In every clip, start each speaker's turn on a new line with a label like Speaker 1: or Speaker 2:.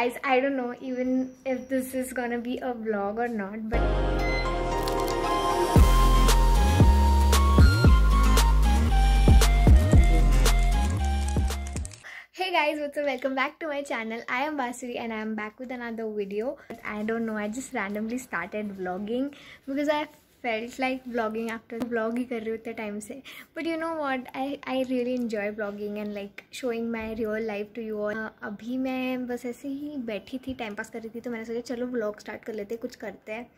Speaker 1: Guys, I don't know even if this is gonna be a vlog or not, but hey guys what's up? Welcome back to my channel. I am basuri and i am back with another video. I don't know i just randomly started vlogging because i felt like blogging after blog ही कर रही होते time से। But you know what I I really enjoy blogging and like showing my real life to you अभी मैं बस ऐसे ही बैठी थी टाइम पास कर रही थी तो मैंने सोचा चलो ब्लॉग स्टार्ट कर लेते कुछ करते हैं।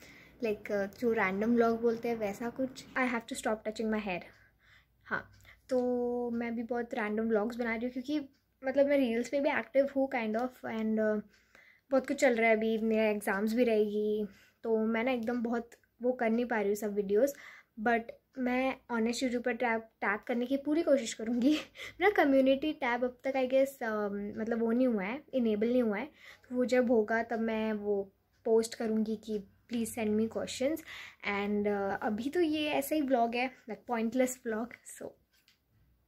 Speaker 1: लाइक like, जो रैंडम ब्लॉग बोलते हैं वैसा कुछ। I have to stop touching my hair हाँ तो मैं भी बहुत रैंडम ब्लॉग्स बना रही हूँ क्योंकि मतलब मैं रील्स पे भी एक्टिव हूँ काइंड ऑफ़ एंड बहुत कुछ चल रहा है अभी मेरा एग्ज़ाम्स भी रहेगी। तो मैं ना एकदम बहुत वो कर नहीं पा रही हूँ सब वीडियोस बट मैं ऑनेस्ट यूट्यूब पर टैग टैग करने की पूरी कोशिश करूँगी। मेरा कम्युनिटी टैब अब तक आई गेस मतलब वो नहीं हुआ है इनेबल नहीं हुआ है। तो वो जब होगा, तब मैं वो पोस्ट करूँगी कि please send me question and अभी तो ये ऐसा ही ब्लॉग है like pointless blog so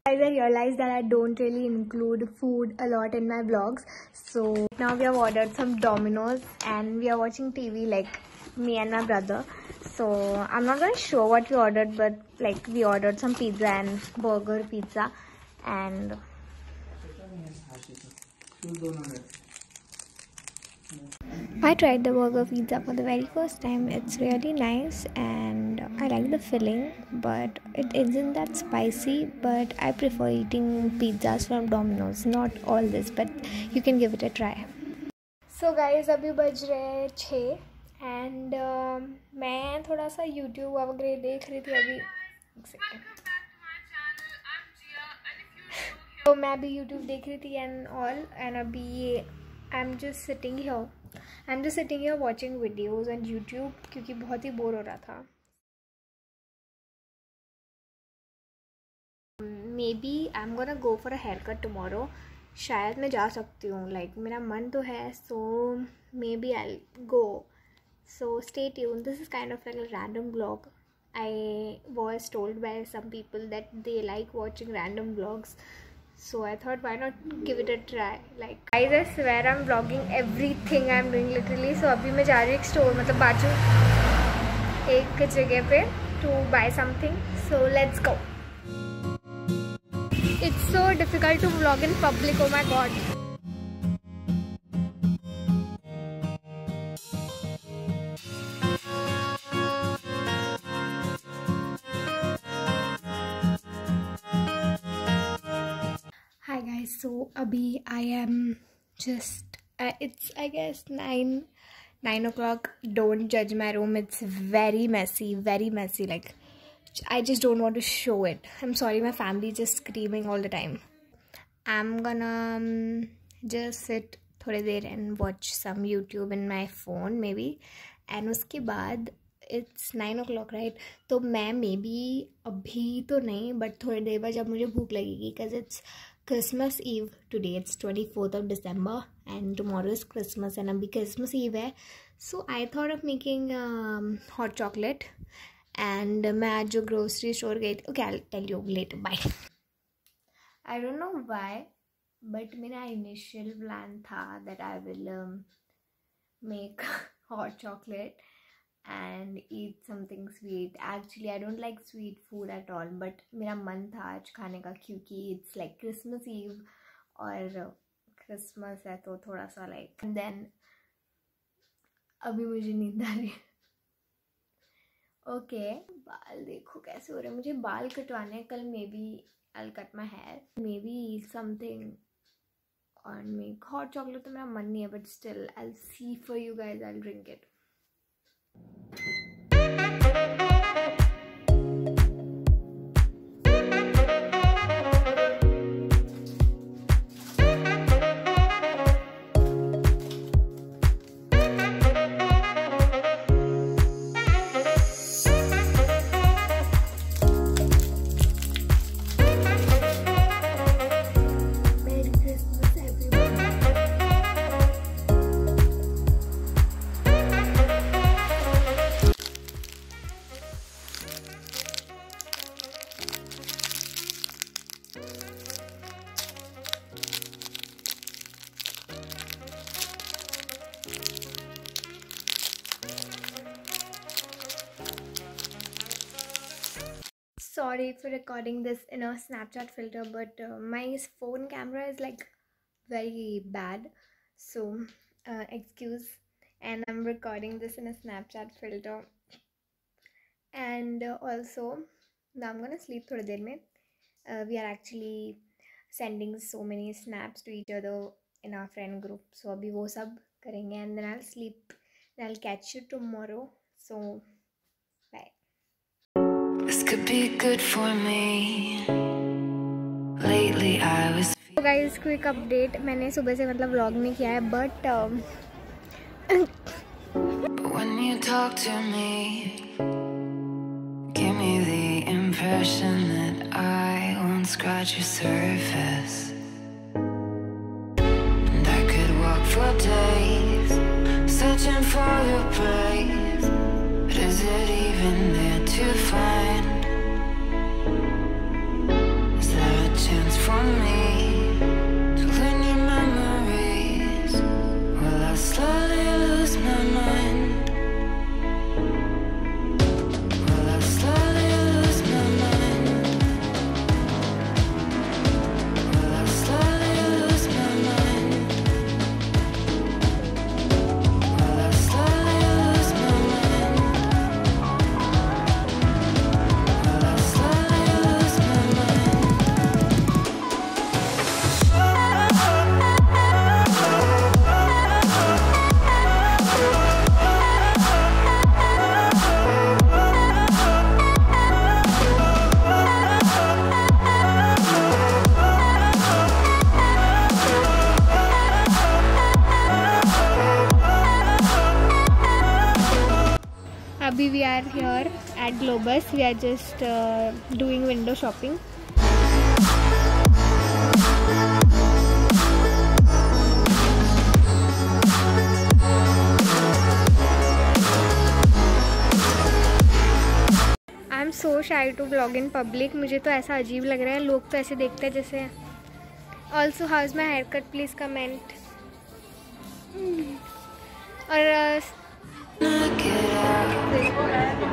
Speaker 1: guys i realized that i don't really include food a lot in my vlogs, so now we have ordered some dominoes and we are watching tv like me and my brother so i'm not going to show what we ordered but like we ordered some pizza and burger pizza and I tried the burger pizza for the very first time. It's really nice and I like the filling, but it isn't that spicy. But I prefer eating pizzas from Domino's. Not all this, but you can give it a try. So guys, अभी बज रहे हैं छः and uh, मैं थोड़ा सा YouTube वगैरह देख रही थी अभी। तो मैं अभी यूट्यूब देख रही थी एंड ऑल एंड अभी ये I am just sitting here I am just sitting here watching videos on YouTube क्योंकि बहुत ही बोर हो रहा था। Maybe I am gonna go for a hair cut tomorrow शायद मैं जा सकती हूँ। लाइक like, मेरा मन तो है so may B I go so stay tune this is kind of like a random blog I was told by some people that they like watching random vlogs so i thought why not give it a try like guys i swear i'm vlogging everything i'm doing literally so abhi main ja rahi hu ek store matlab baaju ek jagah pe to buy something so let's go it's so difficult to vlog in public oh my god So अभी I am just it's I guess nine nine o'clock don't जज my room it's very messy very messy like I just don't want to show it I am sorry my family just screaming all the time I am ग just sit थोड़े देर and watch some YouTube in my phone maybe B and उसके बाद it's nine o'clock right तो मैं may be अभी तो नहीं but थोड़ी देर बाद जब मुझे भूख लगेगी because it's Christmas Eve today. It's 24th of December and tomorrow is Christmas and abhi Christmas Eve hai. So I thought of making um, hot chocolate and मैं आज जो grocery store गई थी okay I'll tell you later bye. I don't know why but मेरा initial plan था that I will um, make hot chocolate and eat something sweet actually, i don't like sweet food at all, but मेरा मन था आज खाने का क्योंकि it's like christmas eve और क्रिसमस है तो थोड़ा सा लाइक देन अभी मुझे नींद आ रही ओके बाल देखो कैसे हो रहे हैं। मुझे बाल कटवाने कल maybe I cut my hair maybe something और मेक हॉट चॉकलेट तो मेरा मन नहीं है but still I see for you guys I drink it you sorry for recording this in a Snapchat filter, but uh, my phone camera is like very bad. So, uh, excuse. And I'm recording this in a Snapchat filter. And uh, also, now I'm gonna sleep for a day We are actually sending so many snaps to each other in our friend group. So, abhi wo sab karenge and then I'll sleep and I'll catch you tomorrow. So, this could be good for me. Lately I was So guys, quick update. मैंने सुबह से मतलब vlog नहीं किया है, but um, when you talk to me, give me the impression that I won't scratch your surface. And I could walk for days, searching for your praise. We are here at Globus. We are just uh, doing window shopping. I am so shy to blog in public मुझे तो ऐसा अजीब लग रहा है। लोग तो ऐसे देखते हैं जैसे। Also how's my hair cut please comment और uh, Thì.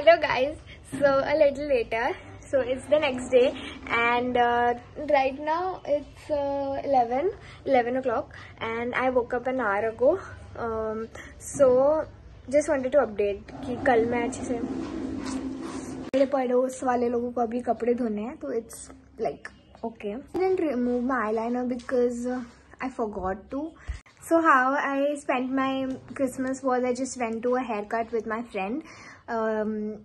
Speaker 1: Hello guys so a little later so it's the next day and right now it's 11 11 o'clock and I woke up an hour ago so just wanted to update कि कल मैं अच्छे से मेरे पड़ोस वाले लोगों को अभी कपड़े धोने हैं तो it's like okay remove my eyeliner because I forgot to so how I spend my Christmas was I just went to a hair cut with my friend um,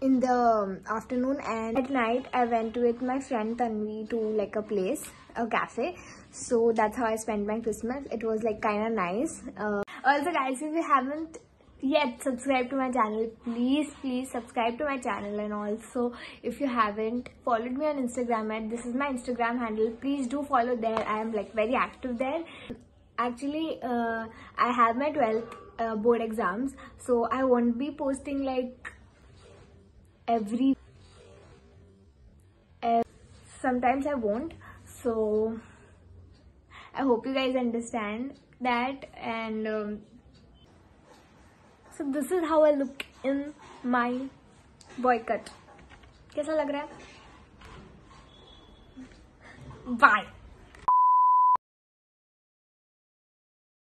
Speaker 1: in the afternoon and at night I went with my friend Tanvi to like a place, a cafe. So that's how I spent my Christmas. It was like kind of nice. Uh, also guys, if you haven't yet subscribed to my channel, please, please subscribe to my channel. And also, if you haven't followed me on Instagram and this is my Instagram handle, please do follow there. I am like very active there. Actually, uh, I have my 12th uh, board exams. So I won't be posting like every uh, sometimes I won't so I hope you guys understand that and um, so this is how I look in my boy cut कैसा लग रहा है bye